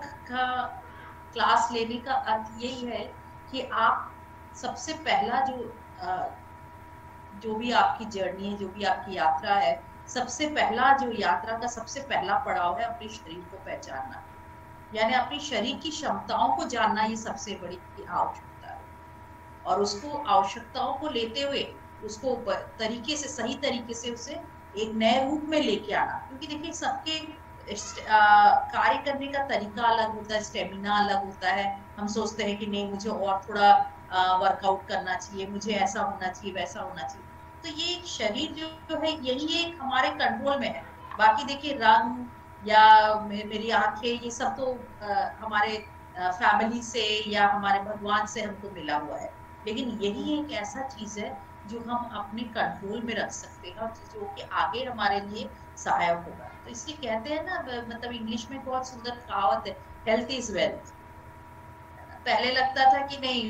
योग का क्लास लेने का अर्थ यही है कि आप सबसे पहला जो जो भी आपकी जर्नी है, जो भी आपकी यात्रा है, सबसे पहला जो यात्रा का सबसे पहला पड़ाव है अपने शरीर को पहचानना। यानी अपनी शरीर की क्षमताओं को जानना ये सबसे बड़ी आवश्यकता है। और उसको, आवश्यकताओं को लेते हुए उसको तरीके से, सही तरीके से उसे एक नए रूप में लेके आना। क्योंकि देखिए, सबके कार्य करने का तरीका अलग होता है स्टेमिना अलग होता है। हम सोचते हैं कि नहीं मुझे और थोड़ा वर्कआउट करना चाहिए मुझे ऐसा होना चाहिए वैसा होना चाहिए। तो ये एक शरीर जो, है यही एक हमारे कंट्रोल में है। बाकी देखिए रंग या मेरी आँखें ये सब तो आ, हमारे फैमिली से या हमारे भगवान से हमको मिला हुआ है। लेकिन यही एक ऐसा चीज़ है जो हम अपने कंट्रोल में रख सकते हैं और जो कि आगे हमारे लिए सहायक होगा। तो इसलिए कहते हैं ना मतलब इंग्लिश में बहुत सुंदर कहावत है हेल्थ इज़ वेल्थ पहले लगता था कि नहीं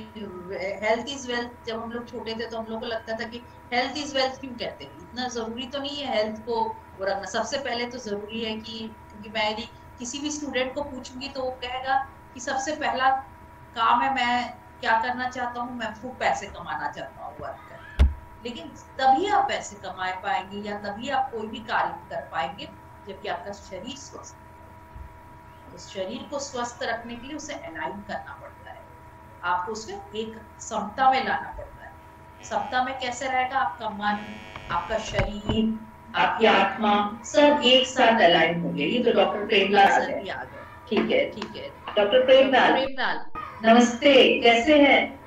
हेल्थ इज़ वेल्थ जब हम लोग छोटे थे तो हम लोग को लगता था कि हेल्थ इज़ वेल्थ क्यों कहते हैं? इतना ज़रूरी तो नहीं है हेल्थ को वो रखना। सबसे पहले तो ज़रूरी है कि, क्योंकि मैं यदि किसी भी स्टूडेंट को पूछूँगी तो वो कहेगा कि सबसे पहला काम है मैं क्या करना चाहता हूँ? मैं खूब पैसे कमाना चाहता हूँ। वर्क लेकिन तभी आप पैसे कमा पाएँगे या तभी आप कोई भी कार्य कर पाएँगे जबकि आपका शरीर स्वस्थ उस शरीर को स्वस्थ रखने के लिए उसे अलाइन करना पड़ता है। आपको उसे एक समता में लाना पड़ता है। समता में कैसे रहेगा? आपका मन आपका शरीर आपकी आत्मा सब एक साथ अलाइन होंगे। ये तो डॉक्टर प्रेमलाल सर भी आ गए ठीक है। ठीक है। डॉक्टर प्रेमलाल। प्रेमलाल। नमस्ते कैसे हैं?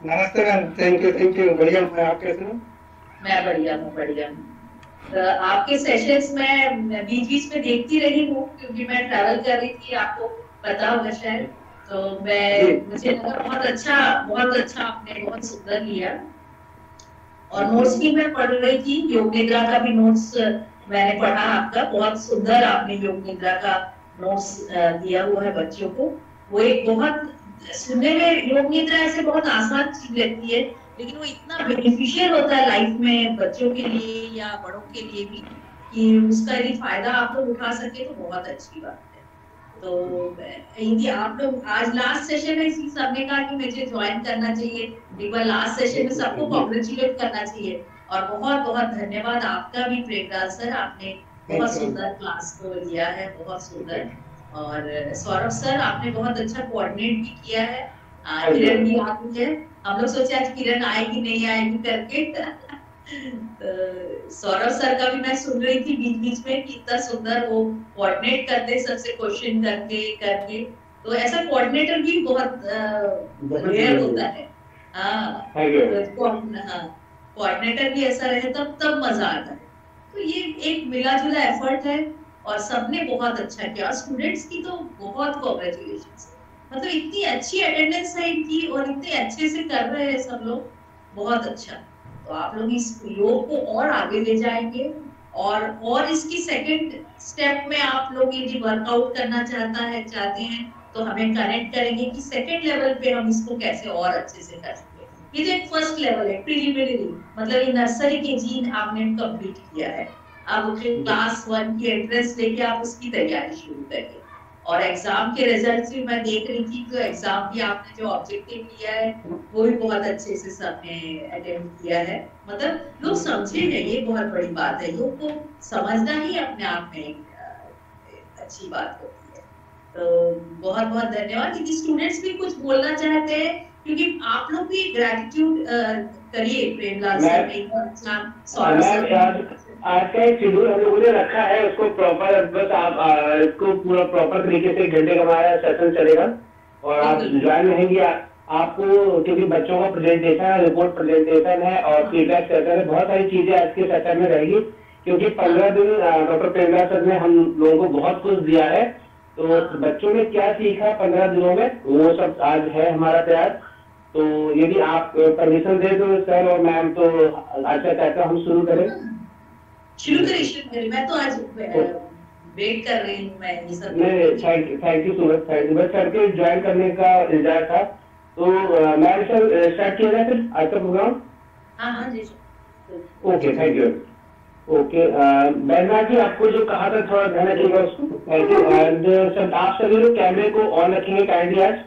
नमस्ते ma'am thank you thank you बढ़िया मैं आप कैसे हैं। मैं बढ़िया हूँ बढ़िया हूँ। आपके सेशंस में बीच बीच में देखती रही हूँ क्योंकि मैं ट्रैवल कर रही थी आपको पता होगा शायद। तो मैं मुझे लगा बहुत अच्छा बहुत अच्छा आपने बहुत सुंदर लिया। और नोट्स भी मैं पढ़ रही थी योग निद्रा का भी नोट्स मैंने पढ़ा आपका। बहुत सुंदर आपने योग निद्रा का नोट्स दिया हुआ है बच्चों को। वो एक बहुत सुनने में योग निद्रा ऐसे बहुत आसान चीज़ लगती है लेकिन वो इतना बेनिफिशियल होता है लाइफ में बच्चों के लिए या बड़ों के लिए भी कि उसका यदि फ़ायदा आप लोग उठा सके तो बहुत अच्छी बात है। तो यदि आप लोग आज लास्ट सेशन में इसी सबने कहा कि मुझे ज्वाइन करना चाहिए एक बार लास्ट सेशन में सबको कॉन्ग्रेचुलेट करना चाहिए। और बहुत बहुत धन्यवाद आपका भी प्रेमलाल सर आपने बहुत सुंदर क्लास को लिया है बहुत सुंदर। और सौरभ सर आपने बहुत अच्छा कोऑर्डिनेट भी किया है। किरण भी आप है। हम लोग सोचे आज किरण आएगी नहीं आएगी करके। तो सौरभ सर का भी मैं सुन रही थी बीच बीच में कितना सुंदर वो कोऑर्डिनेट करते सबसे क्वेश्चन करके करके। तो ऐसा कोऑर्डिनेटर भी बहुत रेयर होता है। हाँ। कोऑर्डिनेटर तो भी ऐसा रहे तब तब मज़ा आता है। तो ये एक मिला जुला एफर्ट है। और सबने बहुत अच्छा किया। और स्टूडेंट्स की तो बहुत कॉन्ग्रेचुलेशन मतलब इतनी अच्छी अटेंडेंस है इनकी और इतने अच्छे से कर रहे हैं सब लोग। बहुत अच्छा। तो आप लोग इस योग को और आगे ले जाएँगे और और इसकी सेकंड स्टेप में आप लोग यदि वर्कआउट करना चाहता है, चाहते हैं तो हमें कनेक्ट करेंगे कि सेकंड लेवल पे हम इसको कैसे और अच्छे से कर सकते हैं। ये जो फ़र्स्ट लेवल है प्रीलिमिनरी मतलब ये नर्सरी के जीन आपने कंप्लीट किया है। अब क्लास वन की एंट्रेंस लेके आप उसकी तैयारी शुरू करिए। और एग्ज़ाम के रिज़ल्ट भी मैं देख रही थी तो एग्ज़ाम भी आपने जो ऑब्जेक्टिव लिया है वो भी बहुत अच्छे से सबने अटेम्प्ट किया है। मतलब लोग समझेंगे ये बहुत बड़ी बात है। योग को समझना ही अपने आप में एक अच्छी बात होती है। तो बहुत बहुत धन्यवाद। क्योंकि स्टूडेंट्स भी कुछ बोलना चाहते हैं क्योंकि आप लोग भी ग्रेटिट्यूड करिए प्रेमलाल एक शेड्यूल हम लोगों ने रखा है उसको प्रॉपर बस आप इसको पूरा प्रॉपर तरीके से घंटे का हमारा सेशन चलेगा। और आप ज्वाइन रहेंगे आपको क्योंकि बच्चों का प्रेजेंटेशन है रिपोर्ट प्रेजेंटेशन है और फीडबैक सेशन है बहुत सारी चीज़ें आज के सेशन में रहेगी क्योंकि पंद्रह दिन डॉक्टर प्रेमरा सर ने हम लोगों को बहुत कुछ दिया है। तो बच्चों ने क्या सीखा पंद्रह दिनों में? वो सब आज है हमारा प्रयास तो यदि आप परमिशन दे तो सर और मैम तो अच्छा चाहता हम शुरू करें। शुरू करिए शुरू करिए मैं तो आज वेट कर रही हूँ मैं ये सब thank you thank you so much thank you बस सर के ज्वाइन करने का इंतज़ार था। तो मैं सर स्टार्ट किया जाए फिर आज का प्रोग्राम हाँ हाँ जी okay thank you okay Bainara ji आपको जो कहा था थोड़ा ध्यान रखिएगा उसको। थैंक यू एंड सर आप सभी लोग कैमरे को ऑन रखेंगे काइंडली आज।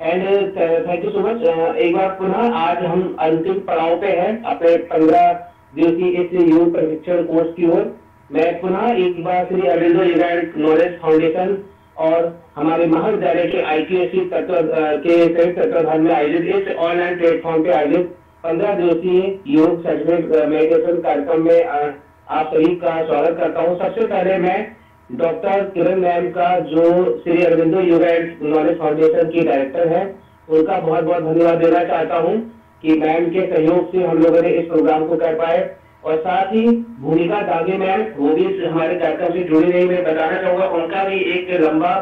And thank you so much एक बार पुनः आज हम अंतिम पड़ाव पे हैं, अपने पंद्रह दिवसीय इस योग प्रशिक्षण कोर्स की ओर। मैं पुनः एक बार Shri Aurobindo event knowledge foundation और हमारे महाविद्यालय के आई आईटीएससी तत्व के संयुक्त तत्वाधान में आयोजित इस ऑनलाइन प्लेटफॉर्म पे आयोजित पंद्रह दिवसीय योग सर्टिफिकेट मेडिटेशन कार्यक्रम में आप सभी का स्वागत करता हूँ। सबसे पहले मैं डॉक्टर किरण मैम का जो Shri Aurobindo yoga and knowledge foundation की डायरेक्टर है, उनका बहुत बहुत धन्यवाद देना चाहता हूँ कि मैम के सहयोग से हम लोगों ने इस प्रोग्राम को कर पाए। और साथ ही भूमिका दागे मैम वो भी हमारे कार्यक्रम से जुड़ी रही मैं बताना चाहूँगा, उनका भी एक लंबा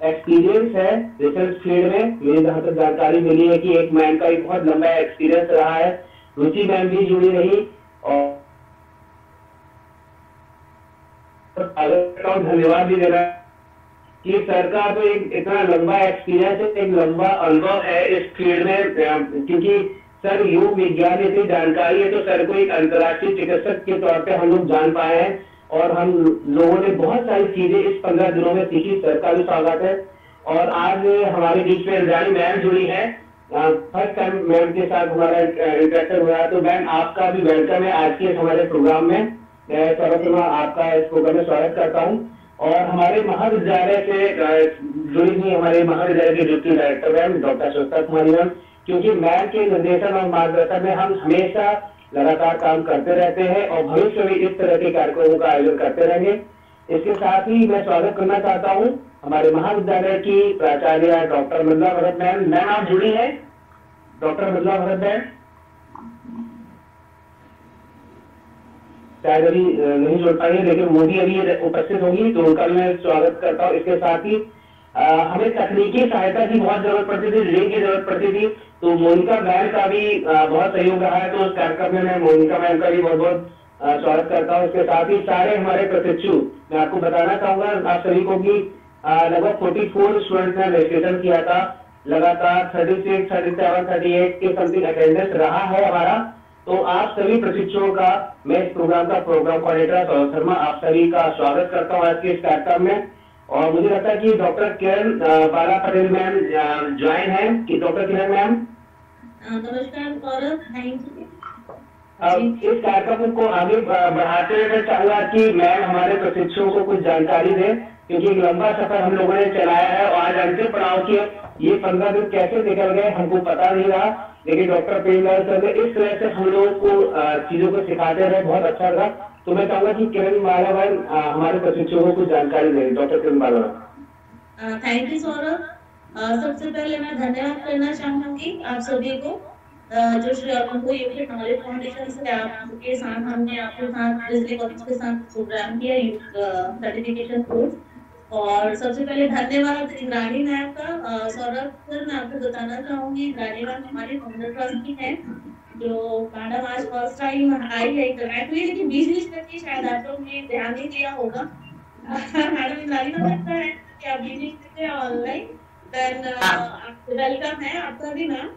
एक्सपीरियंस है रिसर्च फ़ील्ड में। मेरी जहाँ तक जानकारी मिली है कि एक मैम का एक बहुत लंबा एक्सपीरियंस रहा है। रुचि मैम भी जुड़ी रही और धन्यवाद भी देना कि सर का तो एक इतना लंबा एक्सपीरियंस है, एक लंबा अनुभव है इस फ़ील्ड में क्योंकि सर योग विज्ञान इतनी जानकारी है तो सर को एक अंतर्राष्ट्रीय चिकित्सक के तौर पे हम लोग जान पाए हैं और हम लोगों ने बहुत सारी चीज़ें इस पंद्रह दिनों में सीखी, सर का भी स्वागत है। और आज हमारे बीच में इंद्रानी मैम जुड़ी है। फ़र्स्ट टाइम मैम के साथ हमारा इंटरेक्शन हुआ तो मैम आपका भी वेलकम है आज के हमारे प्रोग्राम में। मैं सर्वप्रथम आपका इस प्रोग्राम में स्वागत करता हूँ। और हमारे महाविद्यालय से जुड़ी हुई हमारे महाविद्यालय के डिप्टी डायरेक्टर मैम डॉक्टर सुस्ता कुमारी मैम, क्योंकि मैम के निर्देशन और मार्गदर्शन में हम हमेशा लगातार काम करते रहते हैं और भविष्य में इस तरह के कार्यक्रमों का आयोजन करते रहेंगे। इसके साथ ही मैं स्वागत करना चाहता हूँ हमारे महाविद्यालय की प्राचार्य डॉक्टर मृदा भरत मैम। मैम, आप जुड़ी है? डॉक्टर मृदा भरत मैम? शायद अभी नहीं जुड़ पाएँगे लेकिन मोदी अभी उपस्थित होगी तो उनका भी मैं स्वागत करता हूँ। इसके साथ ही हमें तकनीकी सहायता की बहुत ज़रूरत पड़ती थी लिंक की ज़रूरत पड़ती थी तो मोनिका मैम का भी बहुत सहयोग रहा है तो उस कार्यक्रम में मैं, मोनिका मैम का भी बहुत बहुत स्वागत करता हूँ। इसके साथ ही सारे हमारे प्रशिक्षु, मैं आपको बताना चाहूँगा, आप सभी को कि लगभग फोर्टी फोर स्टूडेंट ने रजिस्ट्रेशन किया था, लगातार thirty six, thirty seven, thirty eight के समथिंग अटेंडेंस रहा है हमारा। तो आप सभी प्रशिक्षुओं का मैं इस प्रोग्राम का प्रोग्राम कोऑर्डिनेटर सौरभ शर्मा आप सभी का स्वागत करता हूँ आज के इस कार्यक्रम में। और मुझे लगता है कि doctor Kiran Bala Patel ma'am join है। कि डॉक्टर किरण मैम नमस्कार गौरव थैंक यू इस कार्यक्रम को आगे बढ़ाते हुए मैं चाहूँगा कि मैम हमारे प्रशिक्षुओं को कुछ जानकारी दे। क्योंकि एक लंबा सफ़र हम लोगों ने चलाया है और आज अंतिम पड़ाव की ये पंद्रह दिन कैसे निकल गए, हमको पता नहीं रहा। लेकिन डॉक्टर प्रेमलाल सर ने इस तरह से हम लोगों को चीज़ों को सिखाते रहे, बहुत अच्छा लगा तो मैं चाहूँगा कि किरण मालावाल हमारे प्रशिक्षकों को जानकारी दें, doctor Kiran Malawal thank you Saurabh. सबसे पहले मैं धन्यवाद करना चाहूँगी आप सभी को। जो Shri Aurobindo UK knowledge foundation से आपके साथ हमने, आपके साथ बिजली कॉलेज के साथ प्रोग्राम किया सर्टिफिकेशन कोर्स और सबसे पहले धन्यवाद इंद्राणी मैम का। सौरभ सर मैं आपको बताना चाहूँगी इंद्राणी मैम हमारी फाउंडर ट्रस्टी है जो मैडम आज फ़र्स्ट टाइम आई है करेक्टली लेकिन बीच बीच में शायद आप लोग ने ध्यान नहीं दिया होगा। मैडम मैम लगता है कि आप बीच बीच में ऑनलाइन देन वेलकम है। आपका भी मैम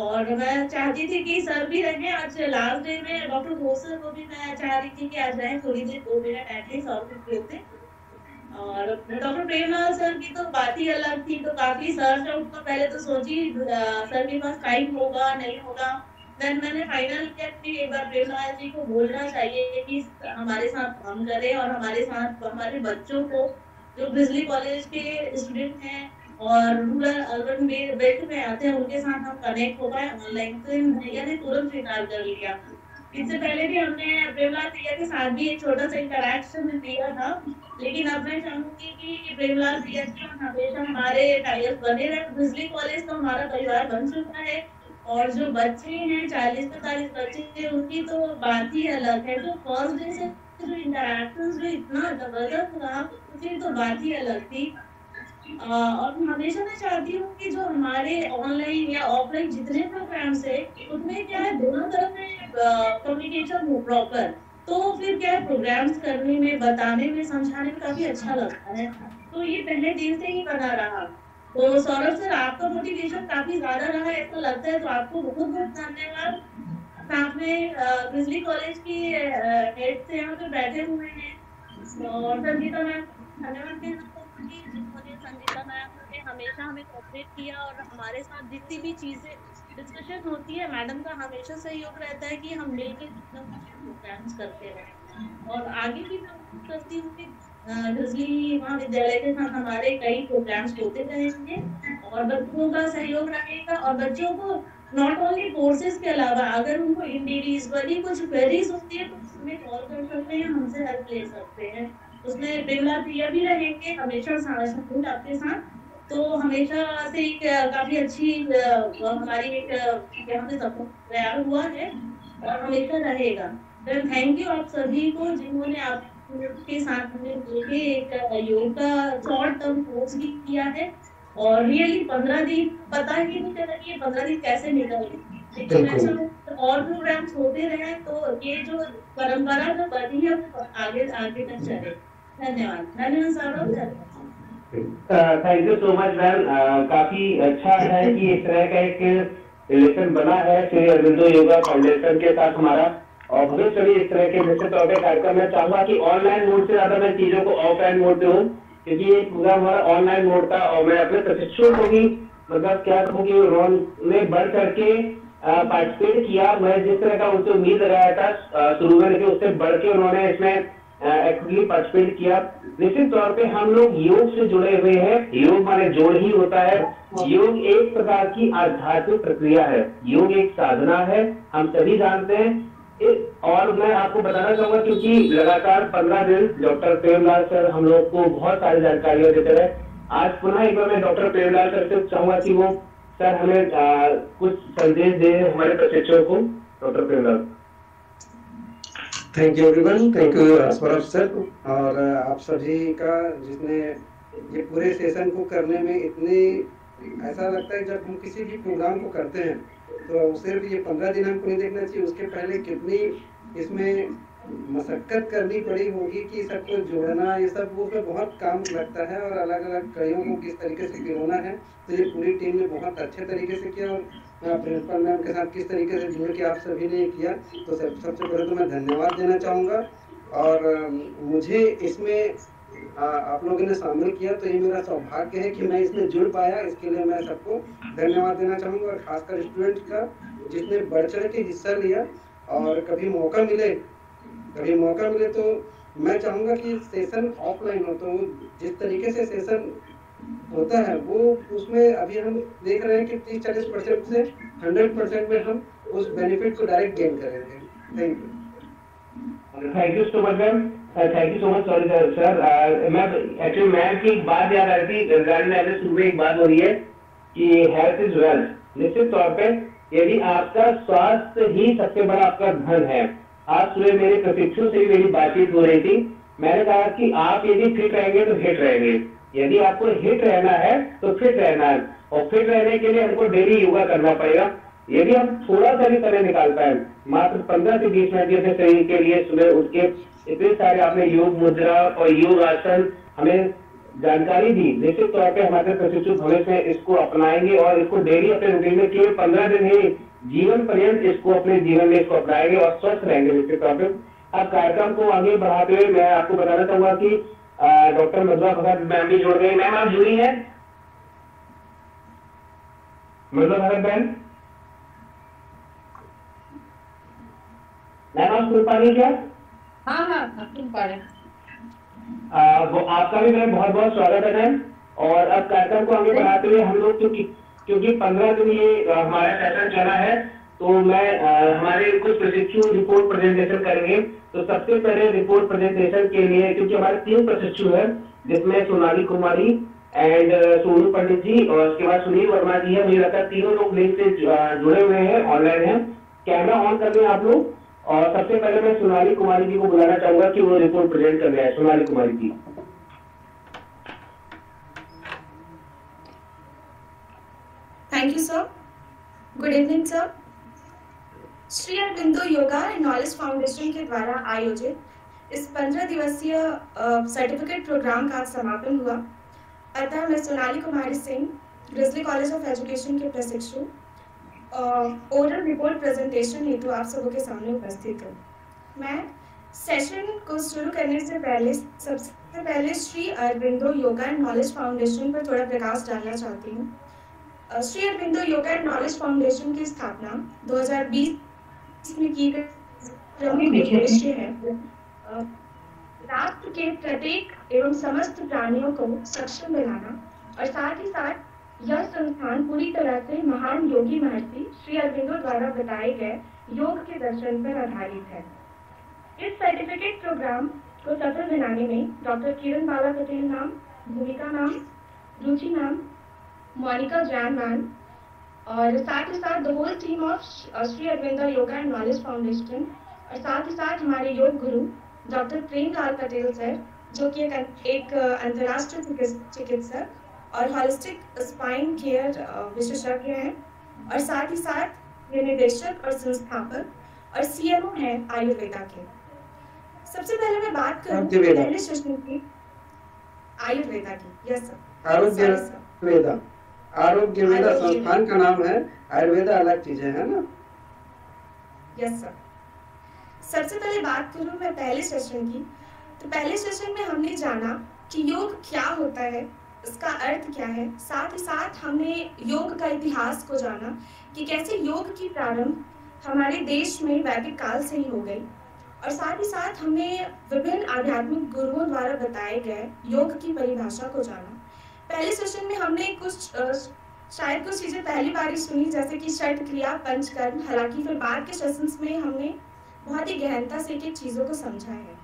और मैं चाहती थी कि सर भी रहेंगे आज लास्ट डे में डॉक्टर घोष को भी मैं चाह रही थी कि आज रहें थोड़ी देर दो मिनट एटलीस्ट और कुछ होते और डॉक्टर प्रेमलाल सर की तो बात ही अलग थी तो काफ़ी सर जब तो पहले तो सोची सर के पास टाइम होगा, नहीं होगा। देन मैंने फाइनल किया कि एक बार प्रेमलाल जी को बोलना चाहिए कि हमारे साथ काम करें और हमारे साथ, हमारे बच्चों को, जो बिजली कॉलेज के स्टूडेंट हैं और रूरल अर्बन बेल्ट में आते हैं, उनके साथ हम कनेक्ट हो पाए ऑनलाइन तो भैया ने तुरंत स्वीकार कर लिया। इससे पहले भी हमने प्रेमलाल भैया के साथ भी एक छोटा सा इंटरेक्शन दिया था, लेकिन अब मैं चाहूँगी कि प्रेमलाल भैया जी हमेशा हमारे टाइप बने रहे। बिजली कॉलेज तो हमारा परिवार बन चुका है, और जो बच्चे हैं, चालीस पैतालीस बच्चे हैं, उनकी तो बात ही अलग है। जो फ़र्स्ट डे से जो इंटरेक्शन जो इतना ज़बरदस्त रहा उसकी तो बात ही अलग थी। और हमेशा मैं चाहती हूँ कि जो हमारे ऑनलाइन या ऑफलाइन जितने प्रोग्राम्स है उसमें क्या है, दोनों तरफ़ में कम्युनिकेशन हो प्रॉपर तो फिर क्या प्रोग्राम्स करने में, बताने में, समझाने में काफ़ी अच्छा लगता है। तो ये पहले दिन से ही बना रहा। तो सौरभ सर, आपका मोटिवेशन काफ़ी ज़्यादा रहा है ऐसा लगता है तो आपको बहुत बहुत धन्यवाद। साथ में बिजली कॉलेज की हेड से यहाँ पे बैठे हुए हैं। और संगीता मैम, धन्यवाद जिन्होंने संगीता मैम ने हमेशा हमें कोऑपरेट किया और हमारे साथ जितनी भी चीज़ें डिस्कशन होती है। मैडम का हमेशा सहयोग रहता है कि हम मिलकर प्रोग्राम्स करते रहें और आगे भी मैं करती हूँ कि बिजली महाविद्यालय के साथ हमारे कई प्रोग्राम्स होते रहेंगे। और बच्चों का सहयोग रहेगा। और बच्चों को नॉट ओनली कोर्सेज के अलावा, अगर उनको इंडिविजुअली कुछ क्वेरीज होती है तो हमें कॉल कर सकते हैं, हमसे हेल्प ले सकते हैं। उसमें बिमला प्रिया भी रहेंगे, हमेशा सारा सपोर्ट आपके साथ। तो हमेशा से एक काफ़ी अच्छी हमारी एक यहाँ पे तैयार हुआ है और हमेशा रहेगा। तो थैंक यू आप सभी को जिन्होंने आप के साथ में मिलकर एक योग का शॉर्ट टर्म कोर्स भी किया है और रियली पंद्रह दिन पता ही नहीं चला कि ये पंद्रह दिन कैसे निकल गए और प्रोग्राम्स होते रहे तो ये जो परंपरा जो बनी है आगे आगे तक चले। धन्यवाद। धन्यवाद Saurabh thank you so much ma'am काफ़ी अच्छा है कि इस तरह का एक रिलेशन बना है, श्री अरविंदो योगा फाउंडेशन के साथ हमारा। भी इस तरह के निश्चित तौर पर कार्यक्रम मैं चाहूँगा कि ऑनलाइन मोड से ज़्यादा मैं चीज़ों को ऑफलाइन मोड पे हूँ, क्योंकि ये पूरा हमारा ऑनलाइन मोड था और मैं अपने प्रशिक्षुओं को भी मतलब क्या कहूँ कि उन्होंने बढ़ करके पार्टिसिपेट किया। मैं जिस तरह का उनसे उम्मीद लगाया था शुरू में, लेकिन उससे बढ़ के उन्होंने इसमें एक्टिवली पार्टिसिपेट किया। निश्चित तौर पे हम लोग योग से जुड़े हुए हैं। योग माने जोड़ ही होता है। योग एक प्रकार की आध्यात्मिक प्रक्रिया है। योग एक साधना है। हम सभी जानते हैं। और मैं आपको बताना चाहूँगा क्योंकि लगातार पंद्रह दिन डॉक्टर प्रेमलाल सर हम लोग को बहुत सारी जानकारियाँ देते रहे। आज पुनः एक बार मैं डॉक्टर प्रेमलाल सर से चाहूँगा कि वो सर हमें आ, कुछ संदेश दे हमारे प्रशिक्षकों को। Doctor Premlal. Thank you everyone thank you Saurabh sir और आप सभी का जिसने ये पूरे सेशन को करने में इतनी ऐसा लगता है जब हम किसी भी प्रोग्राम को करते हैं तो सिर्फ़ ये पंद्रह दिन हमको नहीं देखना चाहिए उसके पहले कितनी इसमें मशक्कत करनी पड़ी होगी कि सबको जोड़ना ये सब वो बहुत काम लगता है और अलग अलग कड़ियों को किस तरीके से जोड़ना है तो ये पूरी टीम ने बहुत अच्छे तरीके से किया और प्रिंसिपल मैम के साथ किस तरीके से जुड़ के आप सभी ने किया तो सब, सबसे पहले तो मैं धन्यवाद देना चाहूँगा। और मुझे इसमें आप लोगों ने शामिल किया तो ये मेरा सौभाग्य है कि मैं इसमें जुड़ पाया। इसके लिए मैं सबको धन्यवाद देना चाहूँगा और खासकर स्टूडेंट का, जिसने बढ़ चढ़ के हिस्सा लिया और कभी मौका मिले, कभी मौका मिले तो मैं चाहूँगा कि सेशन ऑफलाइन हो तो जिस तरीके से सेशन होता है। वो उसमें अभी हम देख रहे हैं कि तीस चालीस परसेंट से हंड्रेड परसेंट में हम उस बेनिफिट को डायरेक्ट गेन करेंगे thank you thank you so much ma'am thank you so much sorry sir sir मैं एक्चुअली मैम की एक बात याद आ रही थी रिगार्डिंग शुरू में एक बात हो रही है कि हेल्थ इज़ वेल्थ निश्चित तौर पे यदि आपका स्वास्थ्य ही सबसे बड़ा आपका धन है, आज सुबह मेरे प्रशिक्षु से मेरी बातचीत हो रही थी। मैंने कहा कि आप यदि फिट रहेंगे तो हिट रहेंगे। यदि आपको हिट रहना है तो फिट रहना है। और फिट रहने के लिए हमको डेली योगा करना पड़ेगा। यदि हम थोड़ा सा भी समय निकाल पाए, मात्र पंद्रह से बीस मिनट अपने शरीर के लिए सुबह उठ के इतने सारे आपने योग मुद्रा और योग आसन हमें जानकारी दी, निश्चित तौर पे हमारे प्रशिक्षु भविष्य में इसको अपनाएँगे और इसको डेली अपने रूटीन में केवल पंद्रह दिन ही जीवन पर्यंत इसको अपने जीवन में इसको अपनाएँगे और स्वस्थ रहेंगे, निश्चित तौर पर अब कार्यक्रम को आगे बढ़ाते हुए मैं आपको बताना चाहूँगा कि डॉक्टर मधुआ भगत मैम भी जुड़ गई मैम आप जुड़ी है? मधुआ भगत बहन? मैम आप सुन पा रही क्या? हाँ हाँ सुन पा रहे वो आपका भी मैम बहुत बहुत स्वागत है मैम और अब कार्यक्रम को आगे बढ़ाते हुए हम लोग क्योंकि क्योंकि पंद्रह दिन ये हमारा सेशन चला है तो मैं आ, हमारे कुछ प्रशिक्षु रिपोर्ट प्रेजेंटेशन करेंगे। तो सबसे पहले रिपोर्ट प्रेजेंटेशन के लिए क्योंकि हमारे तीन प्रशिक्षु है जिसमें सोनाली कुमारी एंड सोनू पंडित जी और उसके बाद सुनील वर्मा जी है। मुझे लगता है तीनों लोग लिंक से जुड़े हुए हैं ऑनलाइन है। कैमरा ऑन कर लें आप लोग। और सबसे पहले मैं सोनाली कुमारी जी को बुलाना चाहूँगा कि वो रिपोर्ट प्रेजेंट कर रहे हैं। Sonali Kumari ji. Thank you sir good evening sir Shri Aurobindo yoga and knowledge foundation के द्वारा आयोजित इस पंद्रह दिवसीय सर्टिफिकेट प्रोग्राम का समापन हुआ। अतः मैं Sonali Kumari Singh grizzly college of education के प्रशिक्षु ओरल रिपोर्ट प्रेजेंटेशन हेतु आप सबों के सामने उपस्थित हूँ। मैं सेशन को शुरू करने से पहले, सबसे पहले Shri Aurobindo yoga and knowledge foundation पर थोड़ा प्रकाश डालना चाहती हूँ। Shri Aurobindo yoga and knowledge foundation की स्थापना 2020 में की गई है। राष्ट्र के प्रत्येक एवं समस्त प्राणियों को सक्षम बनाना और साथ ही साथ यह संस्थान पूरी तरह से महान योगी महर्षि श्री अरविंदो द्वारा बताए गए योग के दर्शन पर आधारित है। इस सर्टिफिकेट प्रोग्राम को सफल बनाने में डॉक्टर किरण बाला पटेल नाम भूमिका नाम रुचि नाम मोनिका जैन मैन और साथ ही साथ the whole team of Shri Aurobindo yoga and knowledge foundation और साथ ही साथ हमारे योग गुरु डॉक्टर प्रेम लाल पटेल सर जो कि एक, एक अंतर्राष्ट्रीय चिकित्सक और हॉलिस्टिक स्पाइन केयर विशेषज्ञ हैं। और साथ ही साथ ये निदेशक और संस्थापक और सीएमओ हैं आयुर्वेदा के। सबसे पहले मैं बात करूँ पहले सेशन की आयुर्वेदा की। यस सर आरोग्य वेदा। आरोग्य वेदा संस्थान का नाम है आयुर्वेदा अलग चीज़ें है ना? यस सर सबसे पहले बात करूँ मैं पहले सेशन की तो पहले सेशन में हमने जाना कि योग क्या होता है इसका अर्थ क्या है। साथ ही साथ हमने योग का इतिहास को जाना कि कैसे योग की प्रारंभ हमारे देश में वैदिक काल से ही हो गई। और साथ ही साथ हमने विभिन्न आध्यात्मिक गुरुओं द्वारा बताए गए योग की परिभाषा को जाना। पहले सेशन में हमने कुछ शायद कुछ चीज़ें पहली बार ही सुनी, जैसे कि षट क्रिया, पंचकर्म। हालाँकि फिर बाद के सेशंस में हमने बहुत ही गहनता से एक चीज़ों को समझा है।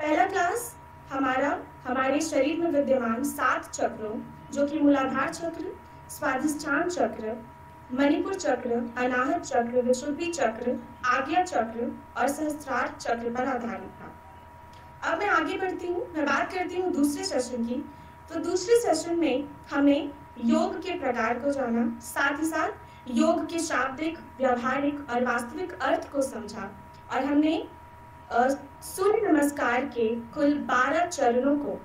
पहला क्लास हमारा, हमारे शरीर में विद्यमान सात चक्रों, जो कि मूलाधार चक्र, स्वाधिष्ठान चक्र, मणिपुर चक्र, अनाहत चक्र विशुद्धि चक्र, आज्ञा चक्र और सहस्त्रार्थ चक्र पर आधारित था। अब मैं आगे बढ़ती हूँ, मैं बात करती हूँ दूसरे सेशन की तो दूसरे सेशन में हमने योग के प्रकार को जाना, साथ ही साथ योग के शाब्दिक, व्यवहारिक और वास्तविक अर्थ को समझा। और हमने सूर्य नमस्कार के कुल बारह चरणों को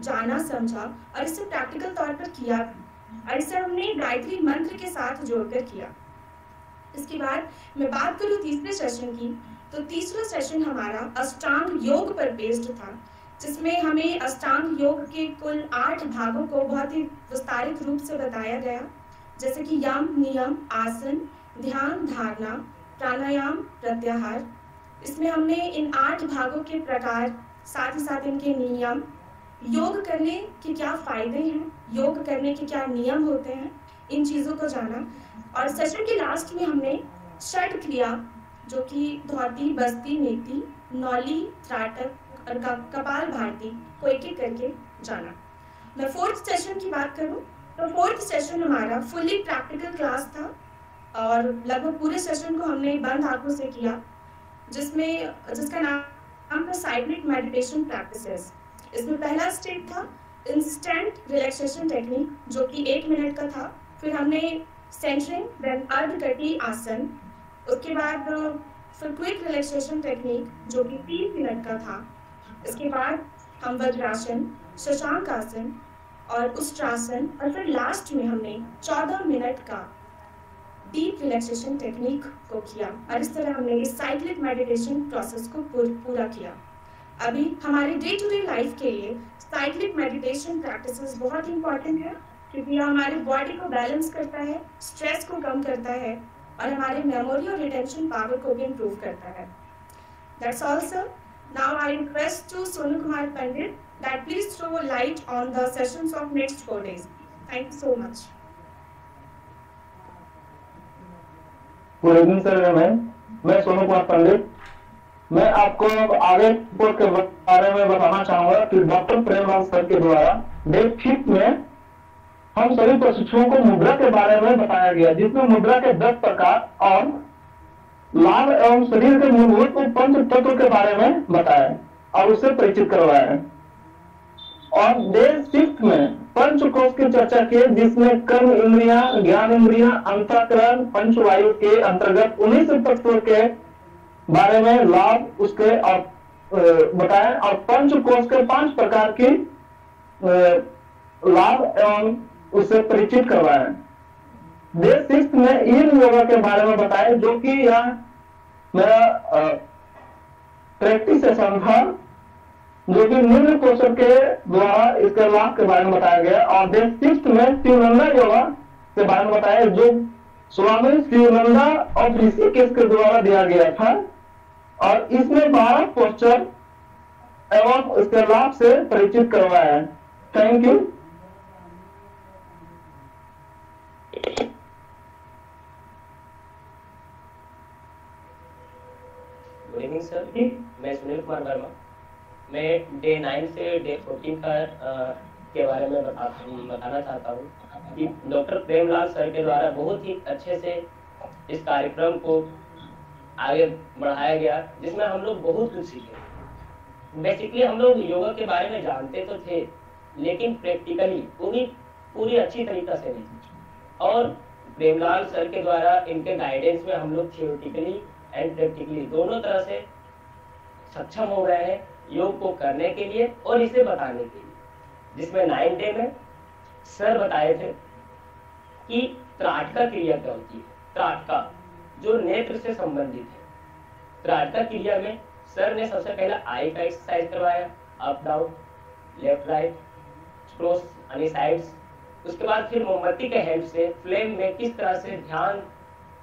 जाना, समझा और इसे प्रैक्टिकल तौर पर किया और इसे हमने गायत्री मंत्र के साथ जोड़कर किया। इसके बाद मैं बात करूँ तीसरे सेशन की तो तीसरा सेशन हमारा अष्टांग योग पर बेस्ड था। जिसमें हमें अष्टांग योग के कुल आठ भागों को बहुत ही विस्तारित रूप से बताया गया। जैसे कि यम, नियम, आसन, ध्यान, धारणा, प्राणायाम, प्रत्याहार। इसमें हमने इन आठ भागों के प्रकार, साथ ही साथ इनके नियम, योग करने के क्या फ़ायदे हैं, योग करने के क्या नियम होते हैं, इन चीज़ों को जाना। और सेशन के लास्ट में हमने षट क्रिया, जो कि धोती, बस्ती नेति नौली, त्राटक और कपाल भारती को एक एक करके जाना। मैं फोर्थ सेशन की बात करूँ तो फोर्थ सेशन हमारा फुल्ली प्रैक्टिकल क्लास था और लगभग पूरे सेशन को हमने बंद आँखों से किया, जिसमें, जिसका नाम था साइक्लिक मेडिटेशन प्रैक्टिसेस इसमें पहला स्टेप था इंस्टेंट रिलैक्सेशन टेक्निक जो कि एक मिनट का था। फिर हमने सेंटरिंग देन अर्धकटी आसन। उसके बाद, फिर क्विक रिलैक्सेशन टेक्निक जो कि तीन मिनट का था। इसके बाद हम वज्रासन शशांक आसन और उष्ट्रासन और फिर लास्ट में हमने चौदह मिनट का डीप रिलैक्सेशन टेक्निक को किया और इस तरह हमने इस साइक्लिक मेडिटेशन प्रोसेस को पूरा किया। अभी हमारे डे टू डे लाइफ के लिए साइक्लिक मेडिटेशन प्रैक्टिसेस बहुत इंपॉर्टेंट है, क्योंकि यह हमारे बॉडी को बैलेंस करता है स्ट्रेस को कम करता है और हमारे मेमोरी और रिटेंशन पावर को भी इम्प्रूव करता है। That's all sir now I request to Sonu Kumar Pandit that please throw light on the sessions of next four days thank you so much good evening sir मैं मैं सोनू कुमार पंडित। मैं आपको आगे के बारे में बताना चाहूँगा कि डॉक्टर प्रेमलाल सर के द्वारा डे फिफ्थ में हम सभी प्रशिक्षुओं को मुद्रा के बारे में बताया गया, जिसमें मुद्रा के दस प्रकार और लाभ एवं शरीर के मूलभूत को पंच तत्व के बारे में बताया और उससे परिचित करवाया। और सिक्स में पंच कोष की चर्चा की, जिसमें कर्म इंद्रिया, ज्ञान इंद्रिया, अंतकरण पंच वायु के अंतर्गत उन्नीस तत्वों के बारे में लाभ उसके और बताए और पंच कोष के पाँच प्रकार की लाभ एवं उससे परिचित करवाए डे सिक्स में इन योगा के बारे में बताया जो कि यहाँ मेरा प्रैक्टिस सेशन था जो कि निम्न क्वेश्चन के द्वारा इसके लाभ के बारे में बताया गया। और डे सिक्स में शिवनंदा योगा के बारे में बताया, जो स्वामी शिवनंदा और ऋषिकेश के द्वारा दिया गया था। और इसमें बारह पोस्टर एवं इसके लाभ से परिचित करवाया thank you good evening sir मैं सुनील कुमार वर्मा। मैं डे नाइन से डे फोर्टीन का अ, के बारे में बता बताना चाहता हूँ कि डॉक्टर प्रेमलाल सर के द्वारा बहुत ही अच्छे से इस कार्यक्रम को आगे बढ़ाया गया जिसमें हम लोग बहुत कुछ सीखे। बेसिकली हम लोग योगा के बारे में जानते तो थे लेकिन प्रैक्टिकली पूरी पूरी अच्छी तरीका से नहीं। और प्रेमलाल सर के द्वारा इनके गाइडेंस में हम लोग थियोटिकली एंड दोनों तरह से सक्षम हो गए हैं योग को करने के लिए और इसे बताने के लिए। जिसमें नाइन डे में सर बताए थे कि त्राटका क्रिया क्या होती है? त्राटका, जो नेत्र से संबंधित है। त्राटका क्रिया में सर ने सबसे पहले आई का एक्सरसाइज करवाया up down left right cross यानी साइड्स उसके बाद फिर मोमबत्ती के हेल्प से फ्लेम में किस तरह से ध्यान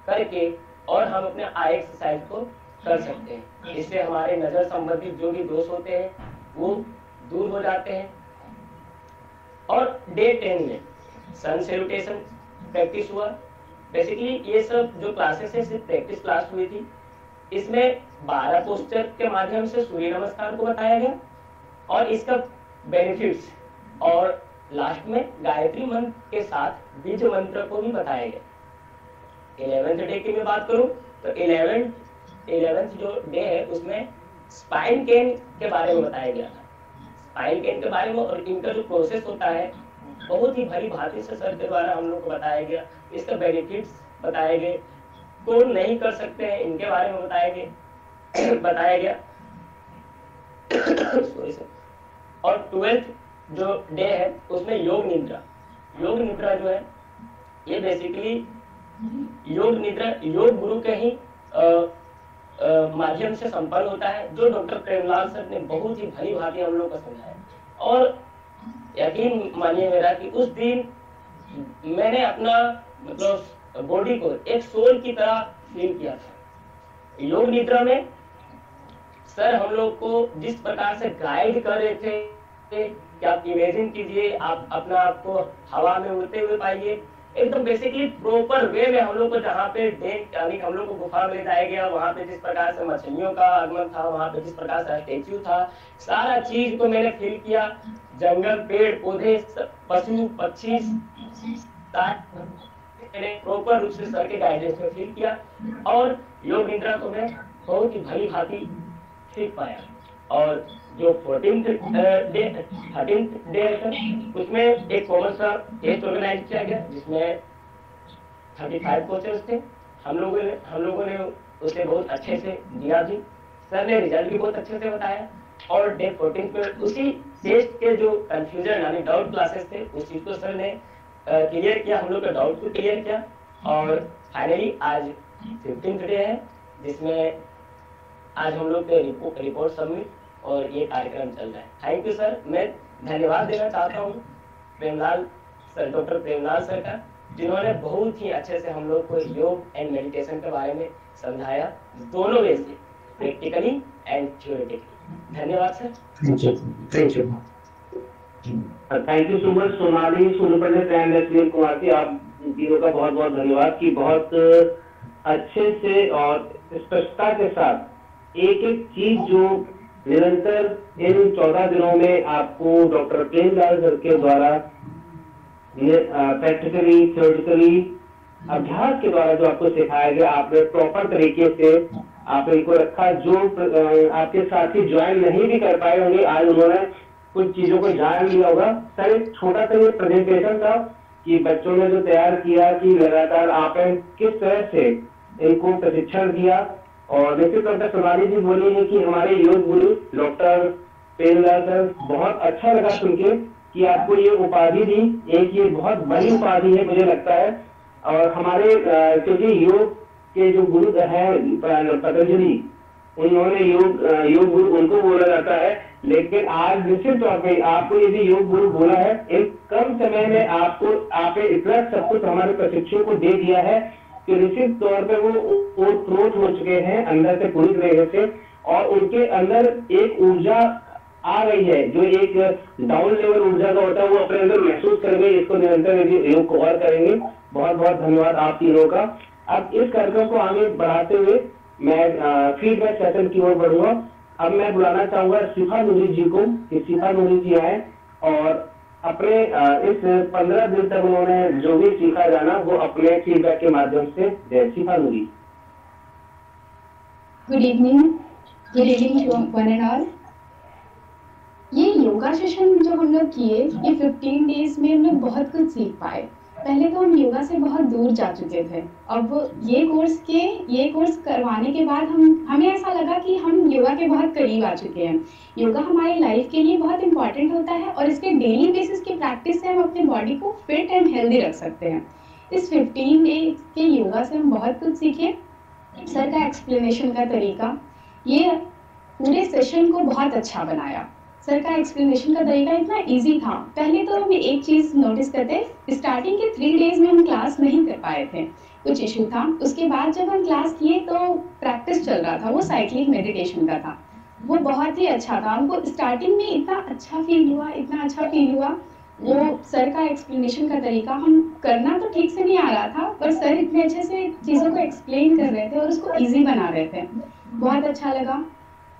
करके और हम अपने आई एक्सरसाइज को कर सकते हैं। इससे हमारे नज़र संबंधित जो भी दोष होते हैं, वो दूर हो जाते हैं। और डे टेन में सन सेल्यूटेशन प्रैक्टिस हुआ। बेसिकली ये सब जो क्लासेस है, सिर्फ़ प्रैक्टिस क्लास हुई थी। इसमें 12 पोस्टर के माध्यम से सूर्य नमस्कार को बताया गया और इसका बेनिफिट्स और लास्ट में गायत्री मंत्र के साथ बीज मंत्र को भी बताया गया। इलेवेंथ डे की मैं बात करूँ तो इलेवेंथ इलेवेंथ जो डे है, उसमें स्पाइन केन के बारे में बताया गया था। स्पाइन केन के बारे में और इनका जो प्रोसेस होता है, बहुत ही भली भांति से सर के द्वारा हम लोग को बताया गया। इसका बेनिफिट्स बताए गए। कौन नहीं कर सकते हैं, इनके बारे में बताया गया। बताया गया। सॉरी सर और ट्वेल्थ जो डे है, उसमें योग निद्रा। योग निद्रा जो है, ये बेसिकली योग निद्रा, योग गुरु के ही माध्यम से संपन्न होता है, जो डॉक्टर प्रेमलाल सर ने बहुत ही भली भांति हम लोग को समझाया। और यकीन मानिए मेरा कि उस दिन मैंने अपना मतलब बॉडी को एक सोल की तरह फील किया था। योग निद्रा में सर हम लोग को जिस प्रकार से गाइड कर रहे थे, कि आप इमेजिन कीजिए, आप अपना आपको हवा में उड़ते हुए पाइए एकदम बेसिकली प्रॉपर वे में हम लोग को जहाँ पे डेक यानी हम लोग को गुफा में ले जाया गया, वहाँ पे जिस प्रकार से मछलियों का आगमन था, वहाँ पे जिस प्रकार से स्टेच्यू था, सारा चीज़ को मैंने फील किया। जंगल, पेड़, पौधे पशु, पक्षी मैंने प्रॉपर रूप से सर के गाइडेंस में फील किया और योग निद्रा को मैं बहुत ही भली भांति सीख पाया। और जो फोर्टीन डे थर्टीन डे है उसमें एक कॉमन सा टेस्ट ऑर्गेनाइज किया गया, जिसमें थर्टी फाइव कोचेस थे। हम लोगों ने, हम लोगों ने उसे बहुत अच्छे से दिया भी सर ने रिज़ल्ट भी बहुत अच्छे से बताया। और डे फोर्टीन पे उसी टेस्ट के जो कंफ्यूजन यानी डाउट क्लासेस थे, उस चीज़ को सर ने क्लियर किया, हम लोग का डाउट को क्लियर किया। और फाइनली आज फिफ्टीन डे है, जिसमें आज हम लोग रिपोर्ट सबमिट और ये कार्यक्रम चल रहा है। थैंक यू सर मैं धन्यवाद देना चाहता हूँ Premlal sir doctor Premlal sir का जिन्होंने बहुत ही अच्छे से हम लोग को योग एंड मेडिटेशन के बारे में समझाया दोनों वे से प्रैक्टिकली एंड थियोरेटिकली धन्यवाद sir thank you thank you thank you so much Sonali Sonu and Sunil Kumar ji आप तीनों का बहुत बहुत धन्यवाद कि बहुत अच्छे से और स्पष्टता के साथ एक एक चीज़ जो निरंतर इन चौदह दिनों में आपको डॉक्टर प्रेमलाल सर के द्वारा प्रैक्टिकली थियोरिटिकली अभ्यास के द्वारा जो आपको सिखाया गया, आपने प्रॉपर तरीके से आपने इनको रखा, जो आपके साथी ज्वाइन नहीं भी कर पाए होंगे, आज उन्होंने कुछ चीज़ों को जान लिया होगा। सर, एक छोटा सा ये प्रेजेंटेशन था कि बच्चों ने जो तैयार किया कि लगातार आपने किस तरह से इनको प्रशिक्षण दिया और निश्चित तौर पर सोनाली जी बोली है कि हमारे योग गुरु, डॉक्टर प्रेमलाल सर, बहुत अच्छा लगा सुन के कि आपको ये उपाधि दी। एक ये बहुत बड़ी उपाधि है, मुझे लगता है। और हमारे क्योंकि योग के जो गुरु है पतंजलि, उन्होंने योग योग गुरु उनको बोला जाता है। लेकिन आज निश्चित तौर पे आपको यदि योग गुरु बोला है, एक कम समय में आपको, आपने इतना सब कुछ हमारे प्रशिक्षु को दे दिया है कि निश्चित तौर पे वो ओतप्रोत हो चुके हैं अंदर से पूरी तरीके से और उनके अंदर एक ऊर्जा आ रही है, जो एक डाउन लेवल ऊर्जा का होता है, वो अपने अंदर महसूस करेंगे, इसको निरंतर योग को और करेंगे। बहुत बहुत धन्यवाद आप तीनों का। अब इस कार्यक्रम को आगे बढ़ाते हुए मैं फीडबैक सेशन की ओर बढ़ूँगा। अब मैं बुलाना चाहूँगा शिफा नूरी जी को, कि शिफा नूरी जी आए और अपने इस पंद्रह दिन तक उन्होंने जो भी सीखा जाना, वो अपने फीडबैक के माध्यम से Noori good evening good evening one and all ये योगा सेशन जो हम लोग किए, ये 15 डेज़ में हम लोग बहुत कुछ सीख पाए। पहले तो हम योगा से बहुत दूर जा चुके थे। अब ये कोर्स के, ये कोर्स करवाने के बाद हम, हमें ऐसा लगा कि हम योगा के बहुत करीब आ चुके हैं। योगा हमारी लाइफ के लिए बहुत इंपॉर्टेंट होता है और इसके डेली बेसिस की प्रैक्टिस से हम अपने बॉडी को फिट एंड हेल्दी रख सकते हैं। इस फिफ्टीन डे के योगा से हम बहुत कुछ सीखे। सर का एक्सप्लेनेशन का तरीका, ये पूरे सेशन को बहुत अच्छा बनाया। सर का एक्सप्लेनेशन का तरीका इतना इजी था। पहले तो हम एक चीज़ नोटिस करते स्टार्टिंग के थ्री डेज़ में हम क्लास नहीं कर पाए थे। कुछ इशू था। उसके बाद जब हम क्लास किए तो प्रैक्टिस चल रहा था, वो साइक्लिक मेडिटेशन का था। वो बहुत ही अच्छा था। हमको स्टार्टिंग में इतना अच्छा फील हुआ, इतना अच्छा फील हुआ। वो सर का एक्सप्लेनेशन का तरीका हम करना तो ठीक से नहीं आ रहा था, पर सर इतने अच्छे से चीज़ों को एक्सप्लेन कर रहे थे और उसको ईजी बना रहे थे। बहुत अच्छा लगा।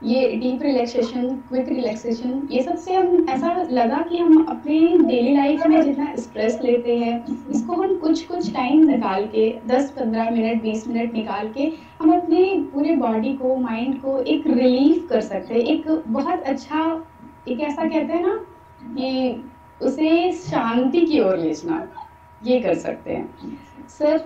ये डीप रिलैक्सेशन क्विक रिलैक्सेशन ये सबसे हम ऐसा लगा कि हम अपने डेली लाइफ में जितना स्ट्रेस लेते हैं, इसको हम कुछ कुछ टाइम निकाल के 10-15 मिनट 20 मिनट निकाल के हम अपने पूरे बॉडी को माइंड को एक रिलीफ कर सकते हैं। एक बहुत अच्छा एक ऐसा कहते हैं ना कि उसे शांति की ओर ले ये कर सकते हैं। सर,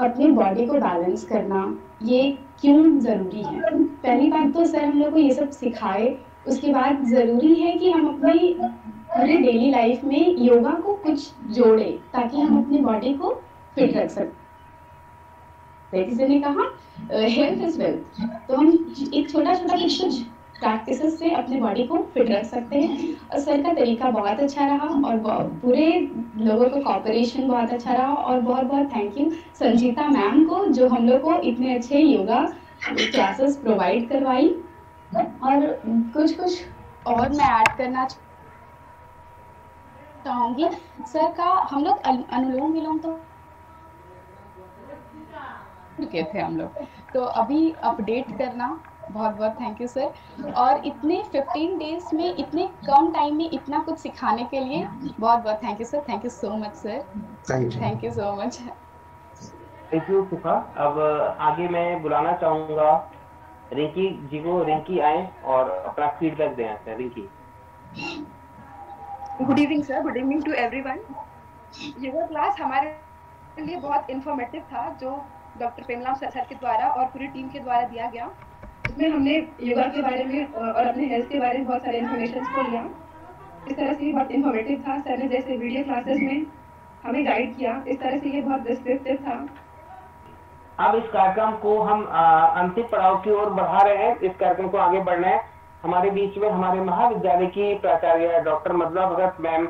अपने बॉडी को बैलेंस करना, ये क्यों ज़रूरी है? पहली बात तो सर, हम लोग को ये सब सिखाए। उसके बाद ज़रूरी है कि हम अपनी पूरे डेली लाइफ में योगा को कुछ जोड़े, ताकि हम अपनी बॉडी को फिट रख सकते ने कहा हेल्थ इज़ वेल्थ तो हम एक छोटा छोटा कुछ प्रैक्टिस से अपने बॉडी को फिट रख सकते हैं। और सर का तरीका बहुत अच्छा रहा और पूरे लोगों का कॉपरेशन बहुत अच्छा रहा और बहुत बहुत थैंक यू संजीता मैम को, जो हम लोग को इतने अच्छे योगा क्लासेस प्रोवाइड करवाई। और कुछ कुछ और मैं ऐड करना चाहूँगी। सर का हम लोग अनुलोम विलोम तो के थे हम लोग। तो अभी अपडेट करना। बहुत बहुत थैंक यू सर और इतने 15 डेज़ में इतने कम टाइम में इतना कुछ सिखाने के लिए बहुत बहुत thank you sir thank you so much sir thank you so much thank you Sukha अब आगे मैं बुलाना चाहूँगा रिंकी जी को. रिंकी आए और अपना फीडबैक दें sir Rinki. Good evening sir good evening to everyone yoga class हमारे लिए बहुत इंफॉर्मेटिव था जो डॉक्टर प्रेमलाल सर के द्वारा और पूरी टीम के द्वारा दिया गया। उसमें हमने योगा के बारे में और अपने हेल्थ के बारे में बहुत सारे इन्फॉर्मेशन को लिया। इस तरह से ये बहुत इन्फॉर्मेटिव था। सर ने जैसे वीडियो क्लासेस में हमें गाइड किया। इस तरह से ये बहुत डिस्क्रिप्टिव था। अब इस कार्यक्रम को हम अंतिम पड़ाव की ओर बढ़ा रहे हैं। इस कार्यक्रम को आगे बढ़ना है। हमारे बीच में हमारे महाविद्यालय की प्राचार्य डॉक्टर मधुरा भगत मैम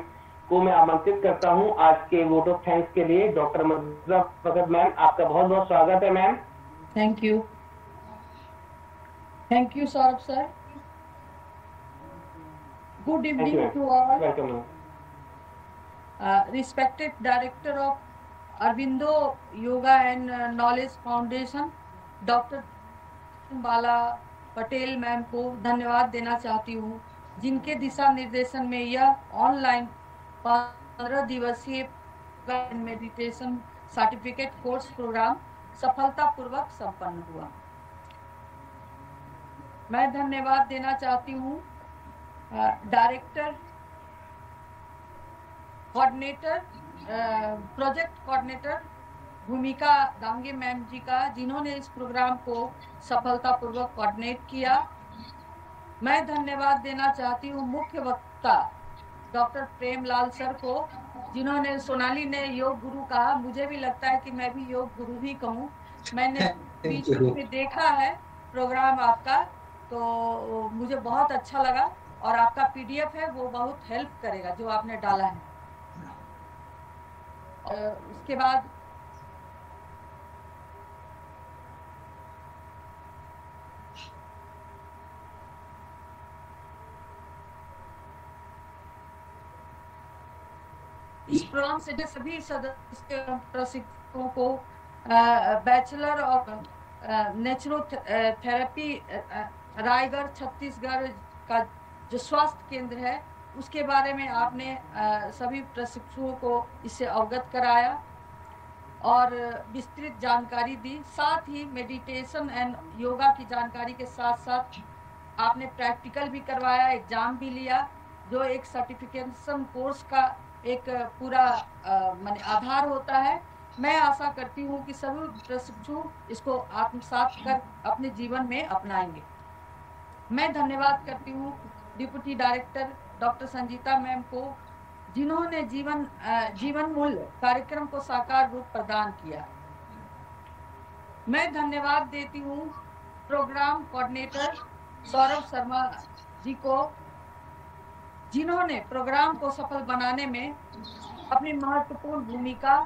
को मैं आमंत्रित करता हूँ। आज के वोट ऑफ़ थैंक्स के लिए डॉक्टर मधुरा भगत मैम आपका बहुत बहुत स्वागत है ma'am. Thank you thank you Saurabh sir good evening to all respected director of Aurobindo yoga and knowledge foundation doctor Bala Patel ma'am को धन्यवाद देना चाहती हूँ जिनके दिशा निर्देशन में यह ऑनलाइन पंद्रह दिवसीय मेडिटेशन सर्टिफिकेट कोर्स प्रोग्राम सफलतापूर्वक संपन्न हुआ। मैं धन्यवाद देना चाहती हूँ डायरेक्टर कोऑर्डिनेटर प्रोजेक्ट कोऑर्डिनेटर भूमिका दांगे मैम जी का जिन्होंने इस प्रोग्राम को सफलतापूर्वक कोऑर्डिनेट किया। मैं धन्यवाद देना चाहती हूँ मुख्य वक्ता डॉक्टर प्रेमलाल सर को जिन्होंने सोनाली ने योग गुरु कहा। मुझे भी लगता है कि मैं भी योग गुरु ही कहूँ। मैंने बीच में देखा है प्रोग्राम आपका। तो मुझे बहुत अच्छा लगा और आपका पीडीएफ है, वो बहुत हेल्प करेगा, जो आपने डाला है। उसके बाद इस प्रोग्राम से सभी सदस्य प्रशिक्षकों को bachelor of naturotherapy Raigarh Chhattisgarh का जो स्वास्थ्य केंद्र है, उसके बारे में आपने सभी प्रशिक्षुओं को इससे अवगत कराया और विस्तृत जानकारी दी। साथ ही मेडिटेशन एंड योगा की जानकारी के साथ साथ आपने प्रैक्टिकल भी करवाया एग्ज़ाम भी लिया, जो एक सर्टिफिकेशन कोर्स का एक पूरा माने आधार होता है। मैं आशा करती हूँ कि सभी प्रशिक्षु इसको आत्मसात कर अपने जीवन में अपनाएँगे। मैं धन्यवाद करती हूँ deputy director doctor Sanjeeta ma'am को, जिन्होंने जीवन जीवन मूल्य कार्यक्रम को साकार रूप प्रदान किया। मैं धन्यवाद देती हूँ प्रोग्राम कोऑर्डिनेटर सौरभ शर्मा जी को, जिन्होंने प्रोग्राम को सफल बनाने में अपनी महत्वपूर्ण भूमिका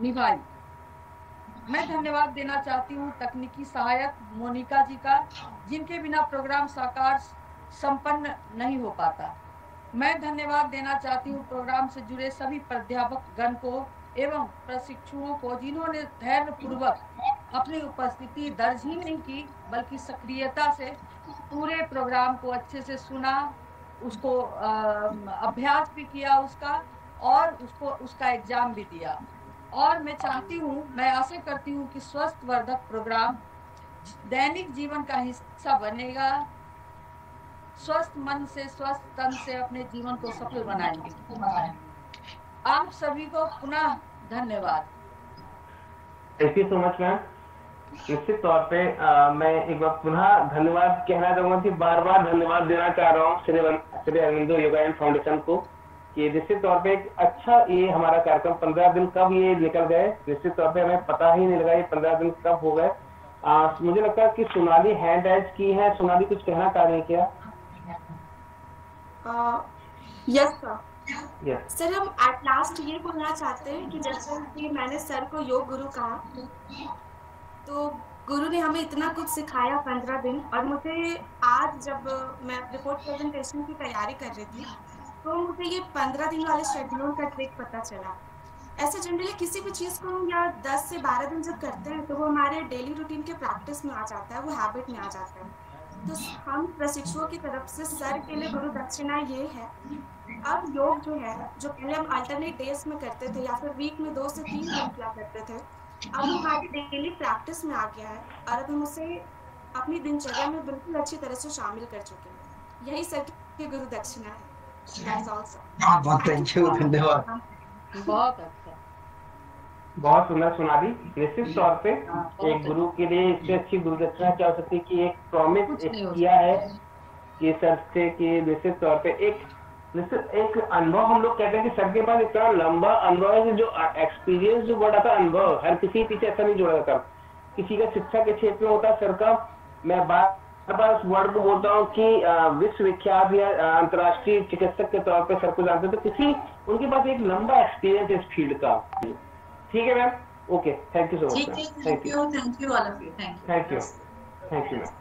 निभाई। मैं धन्यवाद देना चाहती हूँ तकनीकी सहायक मोनिका जी का, जिनके बिना प्रोग्राम साकार संपन्न नहीं हो पाता। मैं धन्यवाद देना चाहती हूँ प्रोग्राम से जुड़े सभी प्राध्यापक गण को एवं प्रशिक्षुओं को, जिन्होंने धैर्य पूर्वक अपनी उपस्थिति दर्ज ही नहीं की, बल्कि सक्रियता से पूरे प्रोग्राम को अच्छे से सुना, उसको अभ्यास भी किया उसका, और उसको, उसका एग्ज़ाम भी दिया। और मैं चाहती हूँ मैं आशा करती हूँ कि स्वस्थ वर्धक प्रोग्राम दैनिक जीवन का हिस्सा बनेगा। स्वस्थ मन से स्वस्थ तन से अपने जीवन को सफल बनाएँगे। आप सभी को पुनः धन्यवाद। Thank you so much ma'am निश्चित तौर पे आ, मैं एक बार पुनः धन्यवाद कहना चाहूँगा कि बार बार धन्यवाद देना चाह रहा हूँ Shri Shri Aurobindo yoga and foundation को। कि निश्चित तौर पे एक अच्छा ये हमारा कार्यक्रम पंद्रह दिन कब ये निकल गए निश्चित तौर पे हमें पता ही नहीं लगा ये पंद्रह दिन कब हो गए। मुझे लगता है कि सोनाली हैंड राइज की है। सोनाली कुछ कहना चाह रही क्या? यस सर सर हम एट लास्ट ये बोलना चाहते हैं कि जैसे कि मैंने सर को योग गुरु कहा तो गुरु ने हमें इतना कुछ सिखाया पंद्रह दिन और मुझे आज जब मैं रिपोर्ट प्रेजेंटेशन की तैयारी कर रही थी तो मुझे ये पंद्रह दिन वाले शेड्यूल का ट्रिक पता चला। ऐसे जनरली किसी भी चीज़ को हम या दस से बारह दिन जब करते हैं तो वो हमारे डेली रूटीन के प्रैक्टिस में आ जाता है, वो हैबिट में आ जाता है। तो हम प्रशिक्षुओं की तरफ़ से सर के लिए गुरु दक्षिणा ये है, अब योग जो है, जो पहले हम अल्टरनेट डेज़ में करते थे या फिर वीक में दो से तीन दिन किया करते थे, अब हमारी डेली प्रैक्टिस में आ गया है और अब हम उसे अपनी दिनचर्या में बिल्कुल अच्छी तरह से शामिल कर चुके हैं। यही सर की गुरु दक्षिणा है। बहुत बहुत यू धन्यवाद। बहुत अच्छा। बहुत सुंदर सुना दी। निश्चित तौर पे एक गुरु के लिए इससे अच्छी गुरु दक्षिणा क्या हो सकती है कि एक प्रॉमिस किया है कि सर से कि निश्चित तौर पे एक निश्चित एक अनुभव हम लोग कहते हैं कि सबके पास इतना लंबा अनुभव है जो एक्सपीरियंस जो बड़ा था अनुभव हर किसी पीछे ऐसा नहीं जोड़ा जाता। किसी का शिक्षा के क्षेत्र में होता सर का मैं बात बार उस वर्ड को बोलता हूँ कि विश्वविख्यात या अंतर्राष्ट्रीय चिकित्सक के तौर पे सर को जानते तो किसी उनके पास एक लंबा एक्सपीरियंस इस फ़ील्ड का। ठीक है ma'am? Okay thank you so much thank you thank you you thank you thank you thank you ma'am